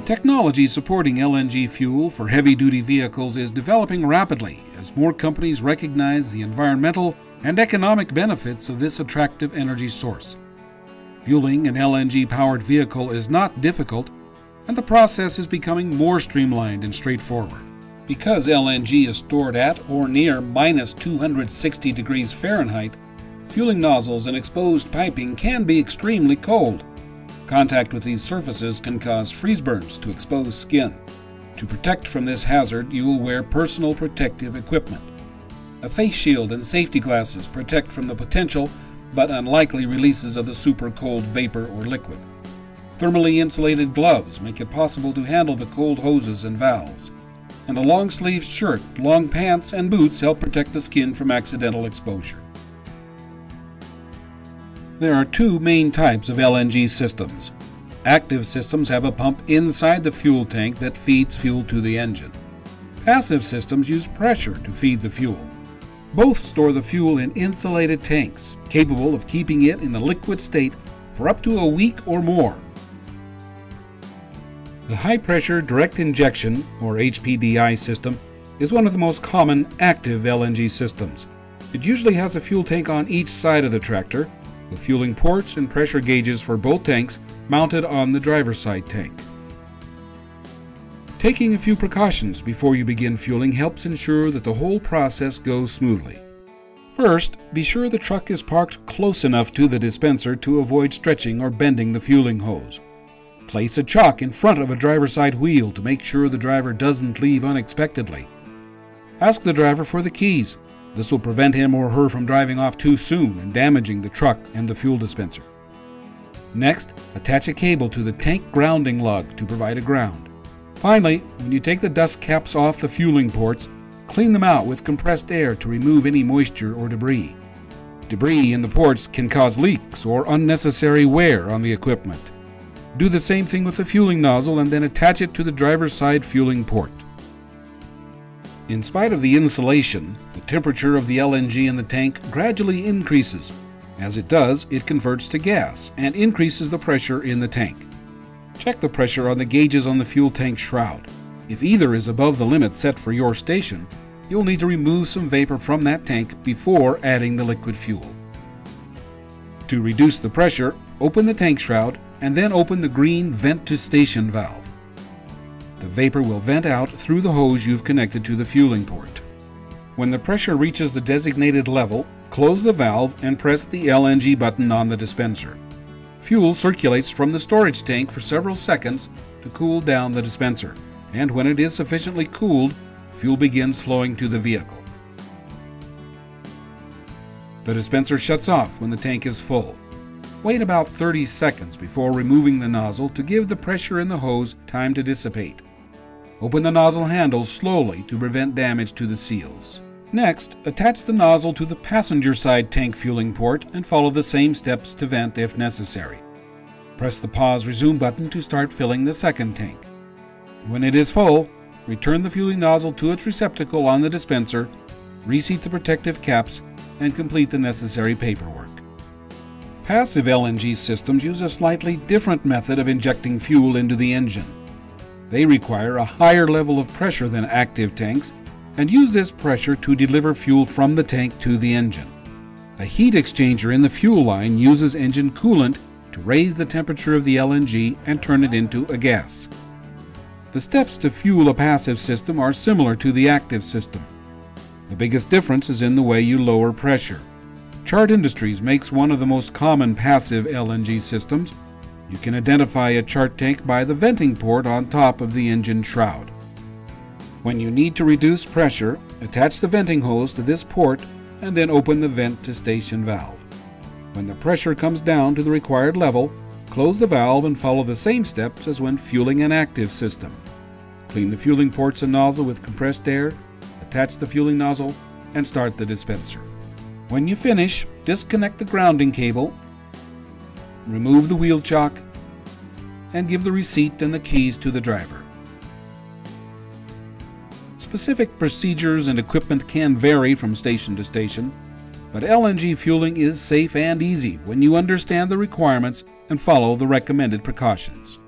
The technology supporting LNG fuel for heavy duty vehicles is developing rapidly as more companies recognize the environmental and economic benefits of this attractive energy source. Fueling an LNG powered vehicle is not difficult, and the process is becoming more streamlined and straightforward. Because LNG is stored at or near minus 260 degrees Fahrenheit, fueling nozzles and exposed piping can be extremely cold. Contact with these surfaces can cause freeze burns to exposed skin. To protect from this hazard, you will wear personal protective equipment. A face shield and safety glasses protect from the potential but unlikely releases of the super cold vapor or liquid. Thermally insulated gloves make it possible to handle the cold hoses and valves and a long sleeved shirt, long pants, and boots help protect the skin from accidental exposure. There are two main types of LNG systems. Active systems have a pump inside the fuel tank that feeds fuel to the engine. Passive systems use pressure to feed the fuel. Both store the fuel in insulated tanks, capable of keeping it in a liquid state for up to a week or more. The high pressure direct injection, or HPDI system, is one of the most common active LNG systems. It usually has a fuel tank on each side of the tractor, with fueling ports and pressure gauges for both tanks mounted on the driver's side tank. Taking a few precautions before you begin fueling helps ensure that the whole process goes smoothly. First, be sure the truck is parked close enough to the dispenser to avoid stretching or bending the fueling hose. Place a chock in front of a driver's side wheel to make sure the driver doesn't leave unexpectedly. Ask the driver for the keys. This will prevent him or her from driving off too soon and damaging the truck and the fuel dispenser. Next, attach a cable to the tank grounding lug to provide a ground. Finally, when you take the dust caps off the fueling ports, clean them out with compressed air to remove any moisture or debris. Debris in the ports can cause leaks or unnecessary wear on the equipment. Do the same thing with the fueling nozzle and then attach it to the driver's side fueling port. In spite of the insulation, the temperature of the LNG in the tank gradually increases. As it does, it converts to gas and increases the pressure in the tank. Check the pressure on the gauges on the fuel tank shroud. If either is above the limit set for your station, you'll need to remove some vapor from that tank before adding the liquid fuel. To reduce the pressure, open the tank shroud and then open the green vent to station valve. The vapor will vent out through the hose you've connected to the fueling port. When the pressure reaches the designated level, close the valve and press the LNG button on the dispenser. Fuel circulates from the storage tank for several seconds to cool down the dispenser, and when it is sufficiently cooled, fuel begins flowing to the vehicle. The dispenser shuts off when the tank is full. Wait about 30 seconds before removing the nozzle to give the pressure in the hose time to dissipate. Open the nozzle handle slowly to prevent damage to the seals. Next, attach the nozzle to the passenger side tank fueling port and follow the same steps to vent if necessary. Press the pause resume button to start filling the second tank. When it is full, return the fueling nozzle to its receptacle on the dispenser, reseat the protective caps, and complete the necessary paperwork. Passive LNG systems use a slightly different method of injecting fuel into the engine. They require a higher level of pressure than active tanks and use this pressure to deliver fuel from the tank to the engine. A heat exchanger in the fuel line uses engine coolant to raise the temperature of the LNG and turn it into a gas. The steps to fuel a passive system are similar to the active system. The biggest difference is in the way you lower pressure. Chart Industries makes one of the most common passive LNG systems. You can identify a chart tank by the venting port on top of the engine shroud. When you need to reduce pressure, attach the venting hose to this port and then open the vent to station valve. When the pressure comes down to the required level, close the valve and follow the same steps as when fueling an active system. Clean the fueling ports and nozzle with compressed air, attach the fueling nozzle, and start the dispenser. When you finish, disconnect the grounding cable, remove the wheel chock, and give the receipt and the keys to the driver. Specific procedures and equipment can vary from station to station, but LNG fueling is safe and easy when you understand the requirements and follow the recommended precautions.